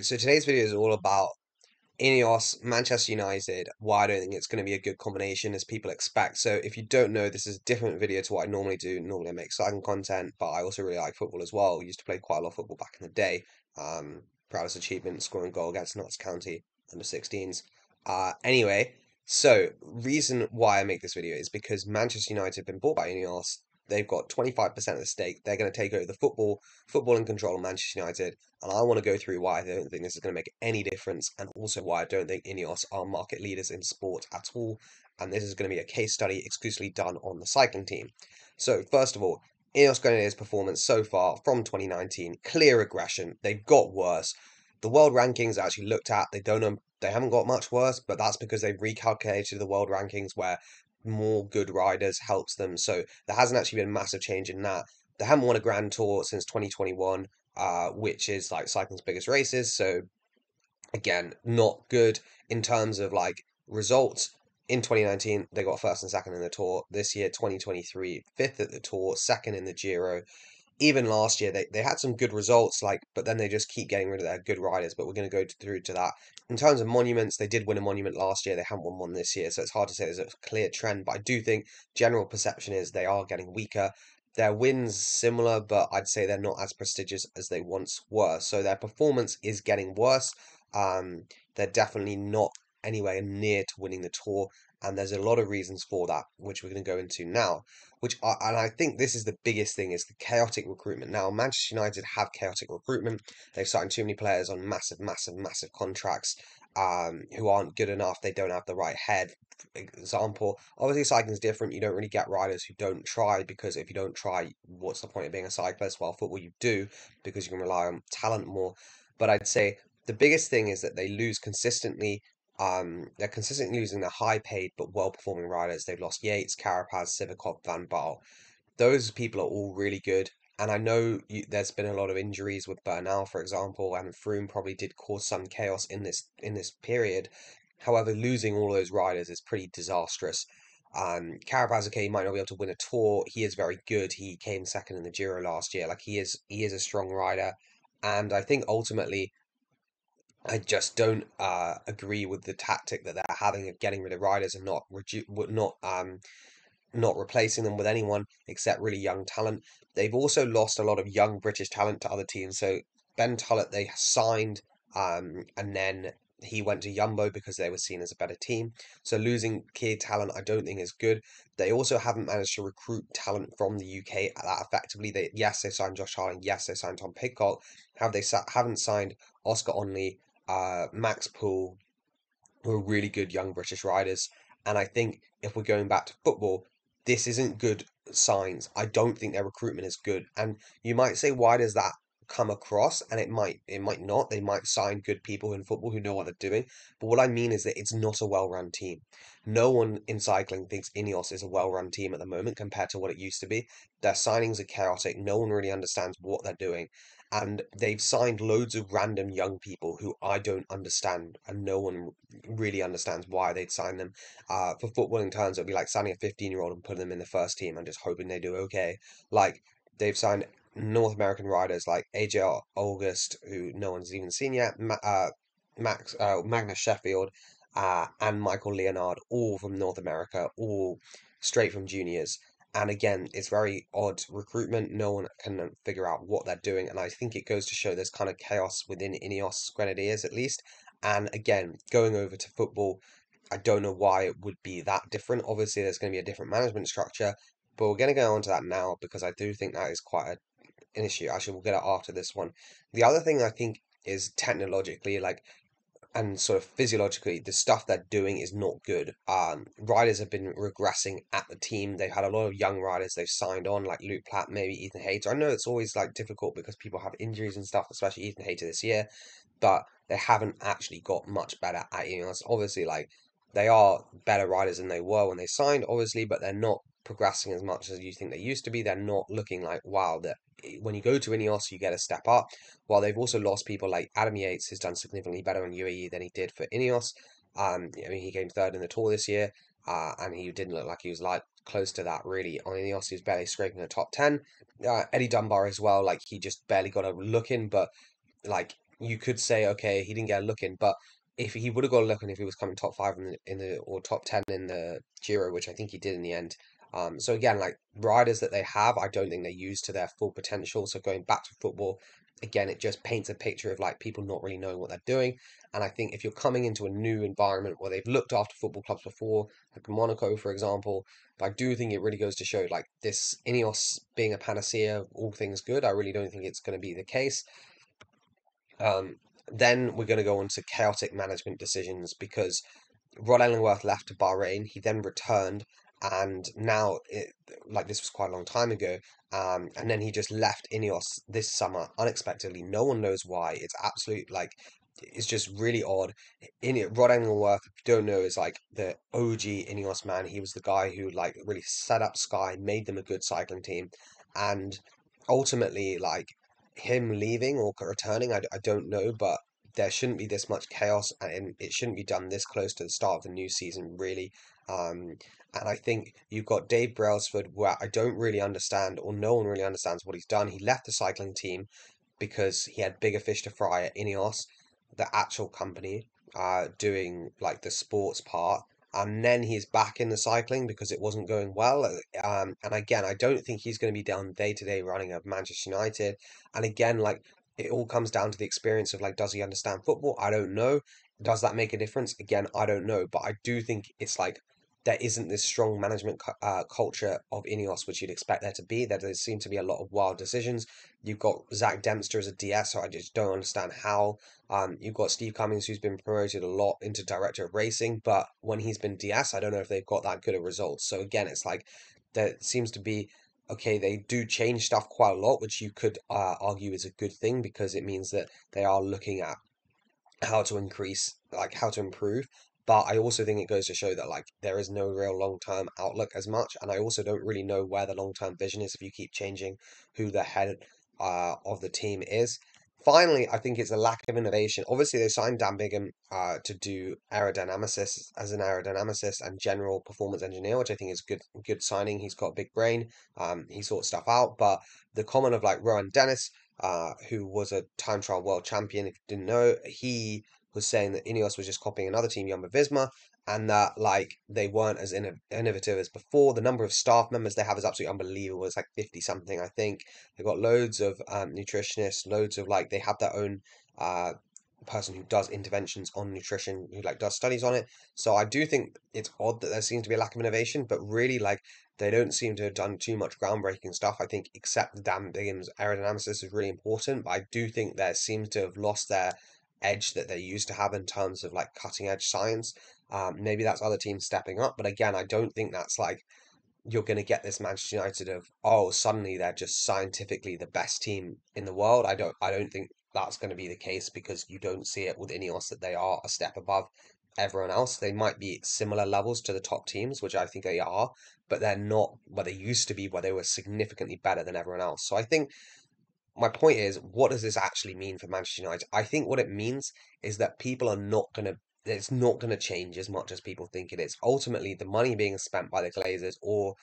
So today's video is all about Ineos, Manchester United, why I don't think it's going to be a good combination as people expect. So if you don't know, this is a different video to what I normally do. Normally I make cycling content, but I also really like football as well. I used to play quite a lot of football back in the day. Um, proudest achievement, scoring goal against Notts County under 16s. Uh, anyway, so reason why I make this video is because Manchester United have been bought by Ineos They've got 25% of the stake. They're going to take over the football, football and control of Manchester United. And I want to go through why I don't think this is going to make any difference and also why I don't think Ineos are market leaders in sport at all. And this is going to be a case study exclusively done on the cycling team. So, first of all, Ineos Grenadiers' performance so far from 2019, clear aggression. They've got worse. The world rankings actually looked at, they don't they haven't got much worse, but that's because they've recalculated the world rankings where more good riders helps them. So there hasn't actually been a massive change in that. They haven't won a Grand Tour since 2021, uh, which is like cycling's biggest races. So again, not good in terms of like results. In 2019, they got first and second in the Tour. This year, 2023, fifth at the Tour, second in the Giro even last year they, they had some good results like but then they just keep getting rid of their good riders but we're going to go through to that. In terms of monuments they did win a monument last year they haven't won one this year so it's hard to say there's a clear trend but i do think general perception is they are getting weaker. Their wins similar but i'd say they're not as prestigious as they once were so their performance is getting worse um, they're definitely not anywhere near to winning the tour and there's a lot of reasons for that, which we're going to go into now. Which are, and I think this is the biggest thing is the chaotic recruitment. Now, Manchester United have chaotic recruitment. They've signed too many players on massive, massive, massive contracts um, who aren't good enough. They don't have the right head. Example, obviously cycling is different. You don't really get riders who don't try because if you don't try, what's the point of being a cyclist? While football you do because you can rely on talent more. But I'd say the biggest thing is that they lose consistently um, they're consistently losing their high paid but well performing riders. They've lost Yates, Carapaz, Sivakov, Van Baarle. Those people are all really good. And I know you, there's been a lot of injuries with Bernal, for example, and Froome probably did cause some chaos in this in this period. However, losing all those riders is pretty disastrous. Um, Carapaz, okay, he might not be able to win a tour. He is very good. He came second in the Giro last year. Like he is, he is a strong rider, and I think ultimately I just don't uh, agree with the tactic that they're having of getting rid of riders and not not um not replacing them with anyone except really young talent. They've also lost a lot of young British talent to other teams. So Ben Tulett they signed um and then he went to Jumbo because they were seen as a better team. So losing key talent I don't think is good. They also haven't managed to recruit talent from the UK that effectively. They yes they signed Josh Tarling, yes they signed Tom Pidcock. Have they haven't signed Oscar Onley uh, Max Poole, who are really good young British riders. And I think if we're going back to football, this isn't good signs. I don't think their recruitment is good. And you might say, why does that come across? And it might, it might not. They might sign good people in football who know what they're doing. But what I mean is that it's not a well-run team. No one in cycling thinks Ineos is a well-run team at the moment compared to what it used to be. Their signings are chaotic. No one really understands what they're doing and they've signed loads of random young people who I don't understand, and no one really understands why they'd sign them. Uh, for footballing terms, it'd be like signing a 15 year old and putting them in the first team and just hoping they do okay. Like, they've signed North American riders like AJ August, who no one's even seen yet, Ma- uh, Max uh, Magnus Sheffield, uh, and Michael Leonard, all from North America, all straight from juniors. And again, it's very odd recruitment. No one can figure out what they're doing. And I think it goes to show there's kind of chaos within Ineos Grenadiers, at least. And again, going over to football, I don't know why it would be that different. Obviously, there's going to be a different management structure, but we're going to go on to that now because I do think that is quite a, an issue. Actually, we'll get it after this one. The other thing I think is technologically, like and sort of physiologically, the stuff they're doing is not good. Um, riders have been regressing at the team. They've had a lot of young riders they've signed on, like Luke Plapp, maybe Ethan Hayter. I know it's always like difficult because people have injuries and stuff, especially Ethan Hayter this year, but they haven't actually got much better at you know, obviously like they are better riders than they were when they signed, obviously, but they're not progressing as much as you think they used to be. They're not looking like wow. That when you go to Ineos, you get a step up. While they've also lost people like Adam Yates, who's done significantly better in UAE than he did for Ineos. Um, I mean, he came third in the Tour this year, uh, and he didn't look like he was like close to that really. On Ineos, he was barely scraping the top ten. Uh, Eddie Dunbar as well, like he just barely got a look in, but like you could say, okay, he didn't get a look in, but if he would have got a look in if he was coming top five in the, in the or top ten in the Giro, which I think he did in the end. Um, so again, like riders that they have, I don't think they use to their full potential. So going back to football, again, it just paints a picture of like people not really knowing what they're doing. And I think if you're coming into a new environment where they've looked after football clubs before, like Monaco, for example, I do think it really goes to show like this Ineos being a panacea, all things good. I really don't think it's going to be the case. Um, then we're going to go on to chaotic management decisions because Rod Ellingworth left to Bahrain. He then returned, and now, it, like this was quite a long time ago, um, and then he just left Ineos this summer unexpectedly. No one knows why. It's absolute like it's just really odd. In it, Rod you don't know, is like the OG Ineos man. He was the guy who like really set up Sky, made them a good cycling team, and ultimately like him leaving or returning, I, I don't know, but there shouldn't be this much chaos and it shouldn't be done this close to the start of the new season, really. Um, and I think you've got Dave Brailsford, where I don't really understand, or no one really understands what he's done. He left the cycling team because he had bigger fish to fry at Ineos, the actual company, uh, doing like the sports part and then he's back in the cycling because it wasn't going well. Um, and again, I don't think he's going to be down day to day running of Manchester United. And again, like it all comes down to the experience of like, does he understand football? I don't know. Does that make a difference? Again, I don't know. But I do think it's like there isn't this strong management uh, culture of Ineos, which you'd expect there to be. There does seem to be a lot of wild decisions. You've got Zach Dempster as a DS, so I just don't understand how. Um, you've got Steve Cummings, who's been promoted a lot into director of racing, but when he's been DS, I don't know if they've got that good of results. So again, it's like there seems to be okay, they do change stuff quite a lot, which you could uh, argue is a good thing because it means that they are looking at how to increase, like how to improve. But I also think it goes to show that like there is no real long term outlook as much, and I also don't really know where the long term vision is if you keep changing who the head uh, of the team is. Finally, I think it's a lack of innovation. Obviously, they signed Dan Bigham uh, to do aerodynamicist as an aerodynamicist and general performance engineer, which I think is good good signing. He's got a big brain. Um, he sorts stuff out. But the comment of like Rohan Dennis, uh, who was a time trial world champion, if you didn't know, he was saying that Ineos was just copying another team, Jumbo Visma, and that like they weren't as innovative as before. The number of staff members they have is absolutely unbelievable. It's like fifty something, I think. They've got loads of um, nutritionists, loads of like they have their own uh, person who does interventions on nutrition, who like does studies on it. So I do think it's odd that there seems to be a lack of innovation, but really like they don't seem to have done too much groundbreaking stuff. I think except the Dan Bigham's aerodynamicist is really important, but I do think there seems to have lost their edge that they used to have in terms of like cutting edge science. Um, maybe that's other teams stepping up, but again, I don't think that's like you're going to get this Manchester United of oh suddenly they're just scientifically the best team in the world. I don't I don't think that's going to be the case because you don't see it with Ineos that they are a step above everyone else. They might be similar levels to the top teams, which I think they are, but they're not where they used to be, where they were significantly better than everyone else. So I think my point is, what does this actually mean for Manchester United? I think what it means is that people are not going to, it's not going to change as much as people think it is. Ultimately, the money being spent by the Glazers or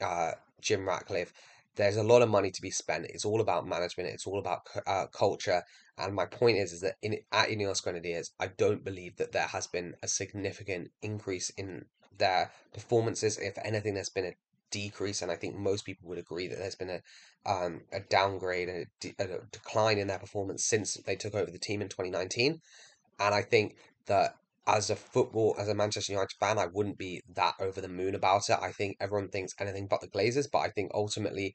uh, Jim Ratcliffe, there's a lot of money to be spent. It's all about management. It's all about uh, culture. And my point is, is that in at Ineos Grenadiers, I don't believe that there has been a significant increase in their performances. If anything, there's been a decrease, and I think most people would agree that there's been a um, a downgrade a, de- a decline in their performance since they took over the team in 2019. And I think that as a football, as a Manchester United fan, I wouldn't be that over the moon about it. I think everyone thinks anything but the Glazers, but I think ultimately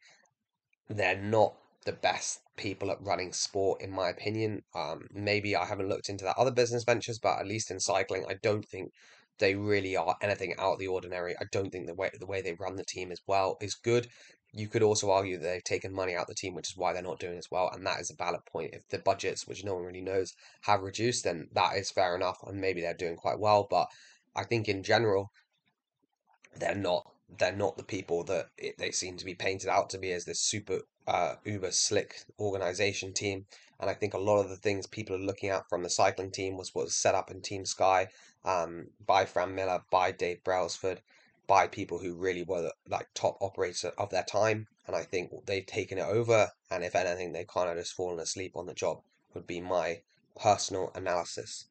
they're not the best people at running sport, in my opinion. Um, maybe I haven't looked into that other business ventures, but at least in cycling, I don't think they really are anything out of the ordinary. I don't think the way the way they run the team as well is good. You could also argue that they've taken money out of the team, which is why they're not doing as well, and that is a valid point. If the budgets, which no one really knows, have reduced, then that is fair enough, and maybe they're doing quite well. But I think in general, they're not they're not the people that it, they seem to be painted out to be as this super uh, uber slick organization team. And I think a lot of the things people are looking at from the cycling team was what was set up in Team Sky um, by Fran Millar, by Dave Brailsford, by people who really were like top operators of their time. And I think they've taken it over. And if anything, they've kind of just fallen asleep on the job, would be my personal analysis.